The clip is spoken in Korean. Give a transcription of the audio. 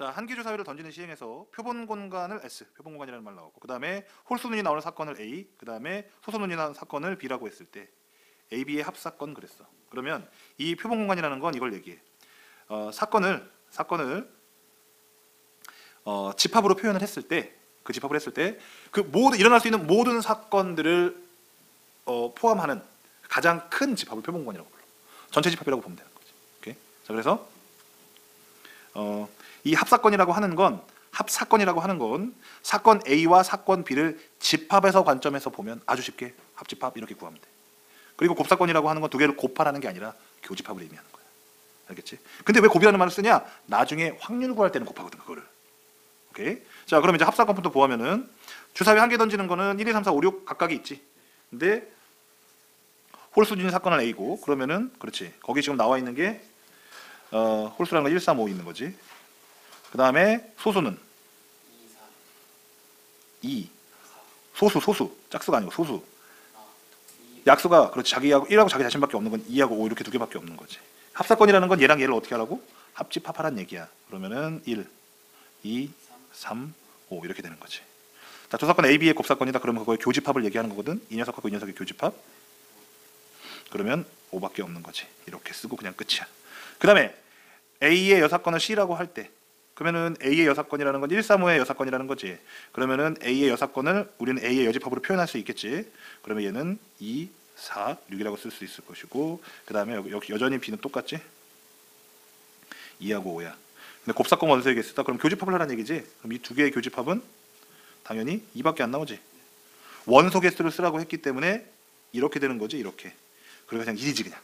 자, 한기주 사회를 던지는 시행에서 표본 공간을 S, 표본 공간이라는 말 나왔고, 그 다음에 홀수눈이 나오는 사건을 A, 그 다음에 소수눈이 나오는 사건을 B라고 했을 때 A, B의 합사건 그랬어. 그러면 이 표본 공간이라는 건 이걸 얘기해. 어, 사건을 사건을 어, 집합으로 표현을 했을 때, 그 집합을 했을 때, 그 모든 일어날 수 있는 모든 사건들을 어, 포함하는 가장 큰 집합을 표본 공간이라고 불러. 전체 집합이라고 보면 되는 거지. 오케이? 자, 그래서 어, 이 합사건이라고 하는 건 합사건이라고 하는 건 사건 A와 사건 B를 집합에서 관점에서 보면 아주 쉽게 합집합 이렇게 구하면 돼. 그리고 곱사건이라고 하는 건 두 개를 곱하라는 게 아니라 교집합을 의미하는 거야. 알겠지? 근데 왜 곱이라는 말을 쓰냐? 나중에 확률 구할 때는 곱하거든 그거를. 오케이? 자, 그럼 이제 합사건부터 보하면은 주사위 한 개 던지는 거는 1, 2, 3, 4, 5, 6 각각이 있지. 근데 홀수 주는 사건은 A고 그러면은 그렇지. 거기 지금 나와 있는 게 어, 홀수라는 건 1, 3, 5 있는 거지. 그 다음에 소수는 2. 소수, 소수. 짝수가 아니고 소수. 약수가 그렇지. 자기하고 1하고 자기 자신밖에 없는 건 2하고 5 이렇게 두 개밖에 없는 거지. 합사건이라는 건 얘랑 얘를 어떻게 하라고? 합집합하란 얘기야. 그러면은 1, 2, 3, 5 이렇게 되는 거지. 자, 두 사건 A, B의 곱사건이다. 그러면 그거의 교집합을 얘기하는 거거든. 이 녀석하고 이 녀석의 교집합. 그러면 5밖에 없는 거지. 이렇게 쓰고 그냥 끝이야. 그 다음에 A의 여사건을 C라고 할때 그러면은 A의 여사건이라는 건 1, 3, 5의 여사건이라는 거지. 그러면은 A의 여사건을 우리는 A의 여집합으로 표현할 수 있겠지. 그러면 얘는 2, 4, 6이라고 쓸 수 있을 것이고 그 다음에 여기, 여기 여전히 B는 똑같지. 2하고 5야. 근데 곱사건 원소에게 쓰다 그럼 교집합을 하라는 얘기지. 그럼 이 두 개의 교집합은 당연히 2밖에 안 나오지. 원소 개수를 쓰라고 했기 때문에 이렇게 되는 거지. 이렇게. 그래서 그냥 1이지 그냥.